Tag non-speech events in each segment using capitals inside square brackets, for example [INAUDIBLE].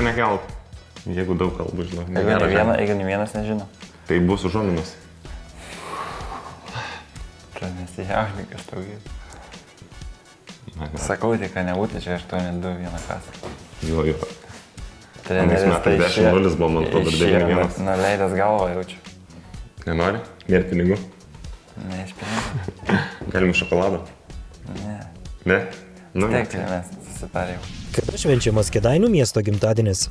nekelt. Jeigu daug kalbų, žinau. Jeigu ne, viena, jeigu ne vienas nežino. Tai bus užuominas. Nesijaudink, kas tau gyvena. Na, ne. Sakau, tik, kad nebūtų čia 8-2-1 kasą. Jo, jo. Treneris tai 10-0 buvo, man atrodo, ir 9-1. Nuleidęs galvą jaučiu. Nenori? Nėra pinigų? Neišpinėjau. Galim šokolado? Ne. Ne? Nu, Taip, tai mes susitarėm. Kada švenčiamas Kedainių miesto gimtadienis?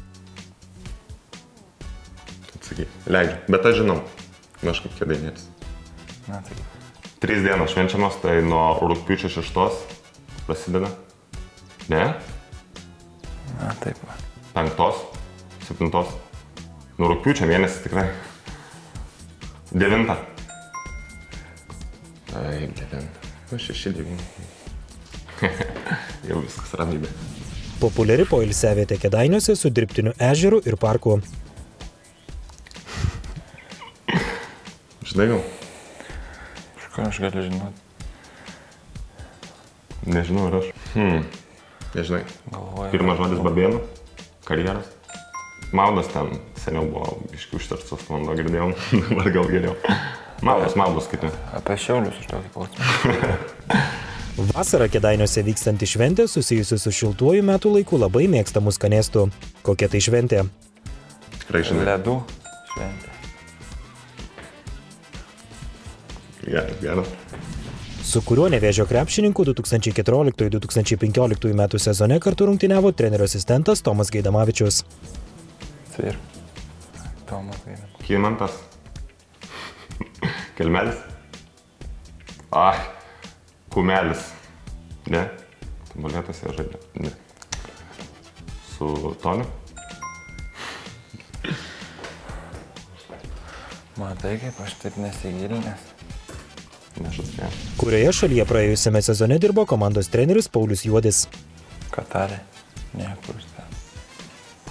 Atsakyk. Leidžiu. Bet aš žinau. Na, aš kaip kėdainietis. Na, tai Trys dienos švenčiamos, tai nuo rūpiučio 6 prasideda. Ne? Na, taip. va. Penktos, septintos. Nuo rūpiučio mėnesį tikrai. Devinta. Taip, devinta. Nu, šeši, devyni. [LAUGHS] Jau viskas ramybė. Populiari poilsiavietė Kedainiuose su dirbtiniu ežeru ir parku. Žinai gal? Ko aš galiu žinoti? Nežinau ir aš. Hmm. Nežinai. Galvoju. Pirmas žodis babėnų. Karjeras. Maudas ten seniau buvo iškių užtarsus, man girdėjau, [LAUGHS] dabar gal geriau. Maudas, maudas kiti. Apie šiaulius iš tokį klausimą. [LAUGHS] Vasarą Kedainiuose vykstanti šventė susijusi su šiltuoju metų laiku labai mėgstamų skanėstų. Kokia tai šventė? Tikrai žinai. Ledų šventė. Geras, geras. Su kuriuo nevėžio krepšininku 2014-2015 metų sezone kartu rungtyniavo trenerio asistentas Tomas Gaidamavičius. Cvir. Tomas Gaidam. Kymantas. [LAUGHS] Kelmelis. Ai, kumelis. Ne. Molėtas jie žaidė. Ne. Su Toniu. Matai, kaip aš taip nesigilinęs. Nešaspėjau. Kurioje šalyje praėjusiame sezone dirbo komandos treneris Paulius Juodis. Katarė. Niekur ten.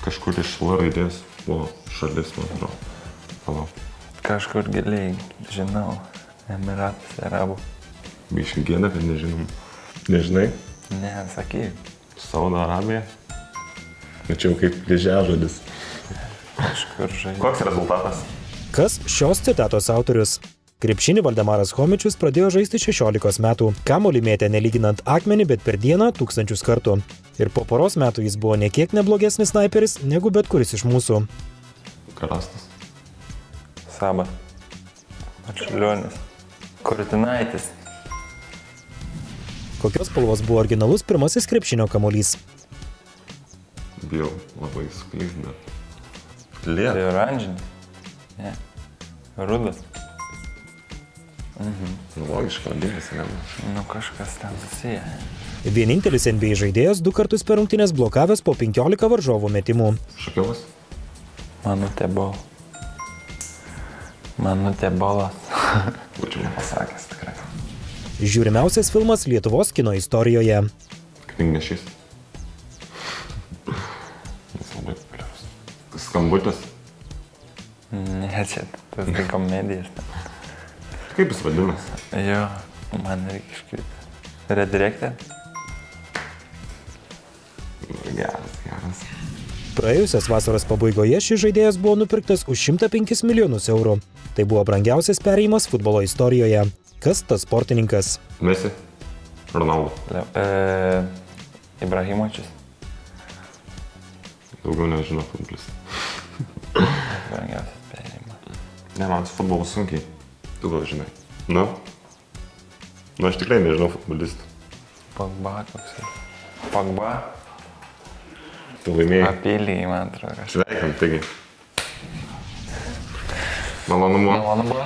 Kažkur iš L raidės buvo šalis, man atrodo. Palauk. Kažkur giliai, žinau, Emiratas Arabų. Biškai gėda, kad nežinom. Nežinai? Ne, sakyk, Saudo Arabija. Na čia jau kaip ližia žodis. kažkur žaidžiu. Koks rezultatas? Kas šios citatos autorius? Krepšinį Valdemaras Homičius pradėjo žaisti 16 metų. Kamolį mėtė nelyginant akmenį, bet per dieną tūkstančius kartų. Ir po poros metų jis buvo nekiek neblogesnis sniperis negu bet kuris iš mūsų. Karastas. Saba. Atšulionis. Kurtinaitis. Kokios spalvos buvo originalus pirmasis krepšinio kamolys? Bijau labai suklyst, bet. Tai oranžinis. Ne. Rudas. Nu, logiška, dėmesį ne. Nu kažkas ten susiję. Vienintelis NBA žaidėjas du kartus per rungtynės blokavęs po 15 varžovų metimų. Šakiovas? Manutė buvo. Manutė bolas. Būčiau tikrai. Žiūrimiausias filmas Lietuvos kino istorijoje. Knygnešys. Jis labai populiarus. Skambutis. Ne, čia tas tai komedijas. Kaip jis vadinasi? Jo, man reikia iškristi. Redirected? Geras, geras. Praėjusios vasaros pabaigoje šis žaidėjas buvo nupirktas už 105 milijonus eurų. Tai buvo brangiausias perėjimas futbolo istorijoje. Kas tas sportininkas? Mesi? Ronaldo. E, Ibrahimovičius. Daugiau nežinau futbolistų. Brangiausias perėjimas. Ne, man su futbolu sunkiai. Tu gal žinai. Nu? Nu, aš tikrai nežinau futbolistų. Pagba koks. yra. Pagba. Tu laimėjai. Apylygiai, man atrodo. Sveikam, taigi. Malonumu. Malonu buvo.